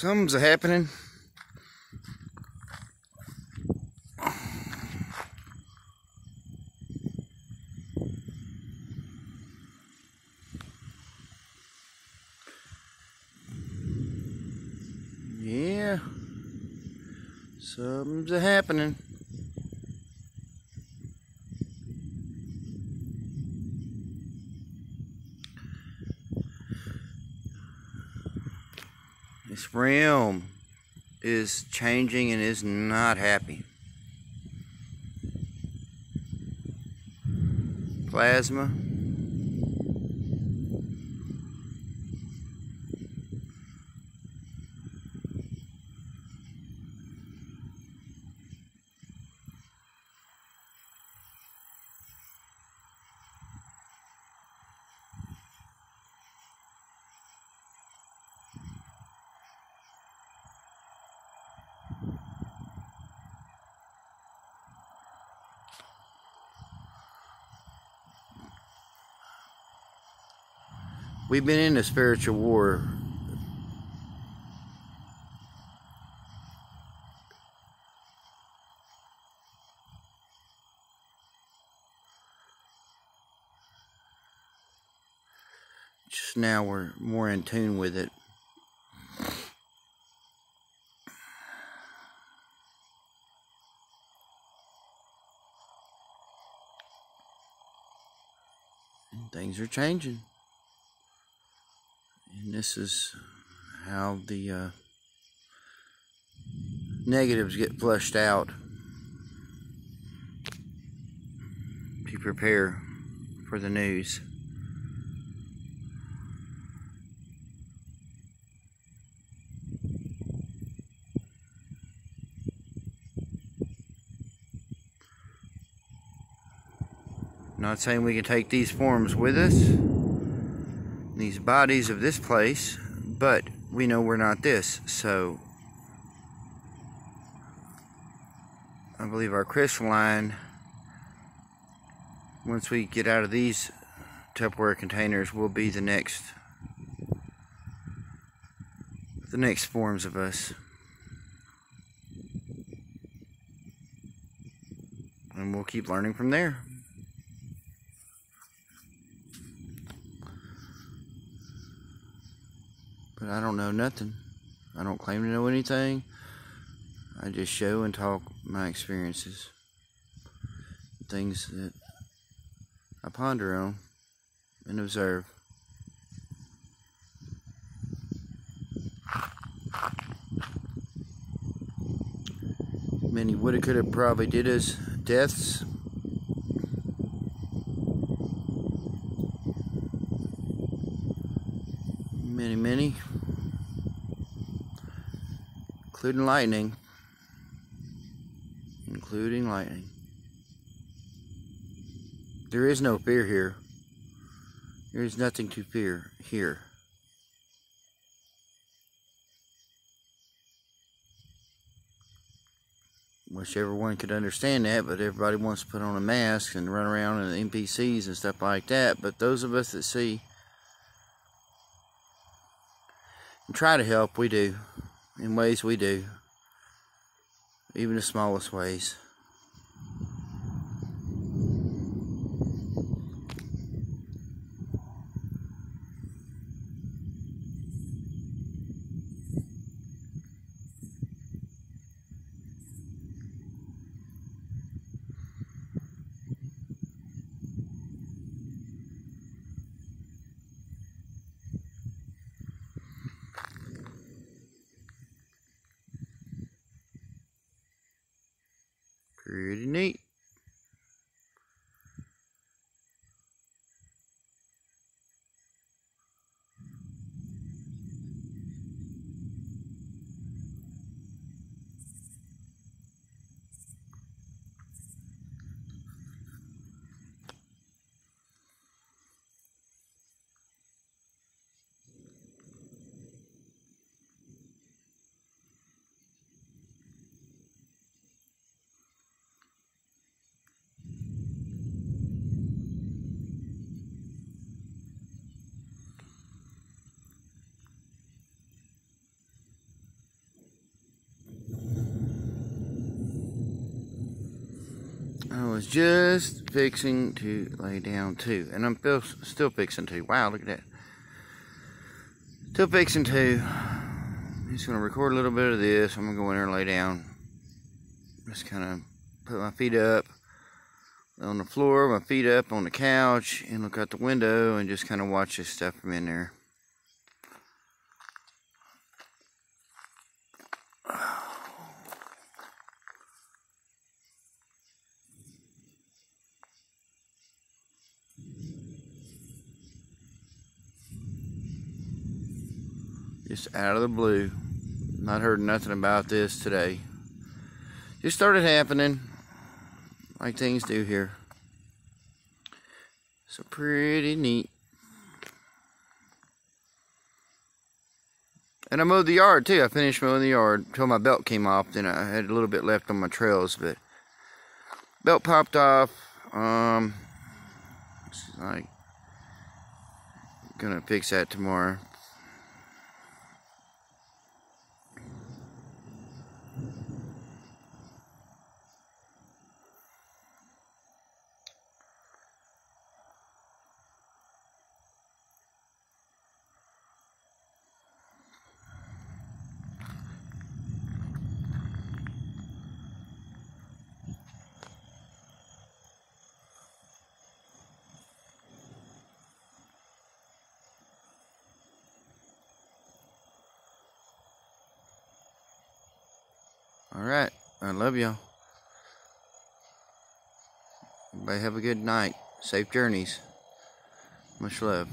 Something's happening. Yeah. Something's happening. This realm is changing and is not happy. Plasma. We've been in a spiritual war just now we're more in tune with it. And things are changing. This is how the uh, negatives get flushed out to prepare for the news. Not saying we can take these forms with us, bodies of this place, but we know we're not this, so I believe our crystalline, once we get out of these Tupperware containers, will be the next, the next forms of us. And we'll keep learning from there. But I don't know nothing. I don't claim to know anything. I just show and talk my experiences. Things that I ponder on and observe. Many woulda, coulda, probably did as deaths. Many, many. Including lightning. Including lightning. There is no fear here. There is nothing to fear here. Wish everyone could understand that, but everybody wants to put on a mask and run around in the NPCs and stuff like that. But those of us that see and try to help, we do. In ways we do. Even the smallest ways. neat. Was just fixing to lay down too, and I'm still fixing to. Wow, look at that. Still fixing to. I'm just gonna record a little bit of this. I'm gonna go in there and lay down. Just kind of put my feet up on the floor, my feet up on the couch, and look out the window and just kind of watch this stuff from in there. Just out of the blue. Not heard nothing about this today. Just started happening like things do here. So pretty neat. And I mowed the yard too. I finished mowing the yard until my belt came off. Then I had a little bit left on my trails, but belt popped off. Um, like gonna fix that tomorrow. All right. I love y'all. Everybody have a good night. Safe journeys. Much love.